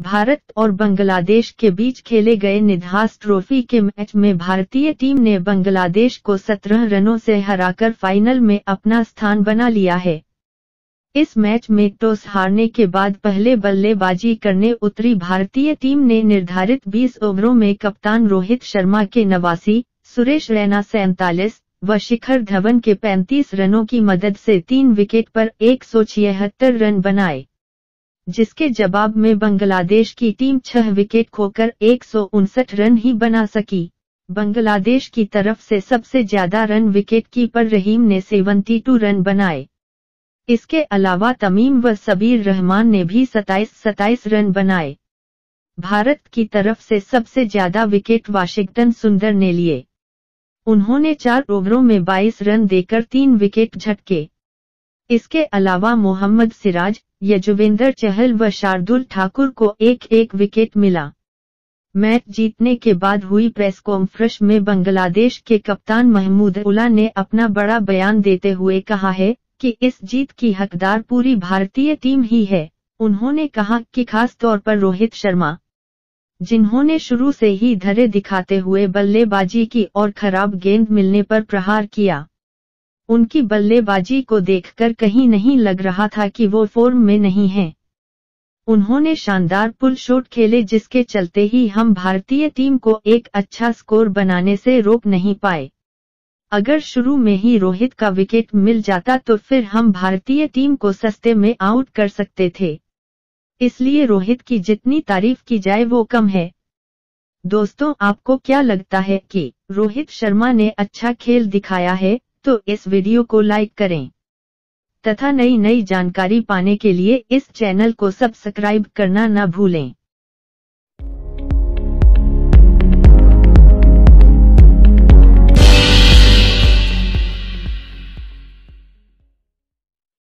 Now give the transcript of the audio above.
भारत और बांग्लादेश के बीच खेले गए निधास ट्रॉफी के मैच में भारतीय टीम ने बांग्लादेश को 17 रनों से हराकर फाइनल में अपना स्थान बना लिया है। इस मैच में टॉस हारने के बाद पहले बल्लेबाजी करने उतरी भारतीय टीम ने निर्धारित 20 ओवरों में कप्तान रोहित शर्मा के नवासी, सुरेश रैना सैतालीस व शिखर धवन के 35 रनों की मदद से तीन विकेट पर एक रन बनाए। जिसके जवाब में बांग्लादेश की टीम छह विकेट खोकर एक सौ उनसठ रन ही बना सकी। बांग्लादेश की तरफ़ से सबसे ज़्यादा रन विकेट कीपर रहीम ने टू रन बनाए। इसके अलावा तमीम व सबीर रहमान ने भी 27 सताइस रन बनाए। भारत की तरफ़ से सबसे ज़्यादा विकेट वाशिंगटन सुंदर ने लिए। उन्होंने चार ओवरों में 22 रन देकर तीन विकेट झटके। इसके अलावा मोहम्मद सिराज यजुवेंद्र चहल व शार्दुल ठाकुर को एक एक विकेट मिला। मैच जीतने के बाद हुई प्रेस कॉन्फ्रेंस में बांग्लादेश के कप्तान महमूद उला ने अपना बड़ा बयान देते हुए कहा है कि इस जीत की हकदार पूरी भारतीय टीम ही है, उन्होंने कहा कि खास तौर पर रोहित शर्मा, जिन्होंने शुरू से ही धरे दिखाते हुए बल्लेबाजी की और खराब गेंद मिलने पर प्रहार किया। उनकी बल्लेबाजी को देखकर कहीं नहीं लग रहा था कि वो फॉर्म में नहीं हैं। उन्होंने शानदार पुल शॉट खेले जिसके चलते ही हम भारतीय टीम को एक अच्छा स्कोर बनाने से रोक नहीं पाए। अगर शुरू में ही रोहित का विकेट मिल जाता तो फिर हम भारतीय टीम को सस्ते में आउट कर सकते थे। इसलिए रोहित की जितनी तारीफ़ की जाए वो कम है। दोस्तों, आपको क्या लगता है कि रोहित शर्मा ने अच्छा खेल दिखाया है? तो इस वीडियो को लाइक करें। तथा नई नई जानकारी पाने के लिए इस चैनल को सब्सक्राइब करना न भूलें।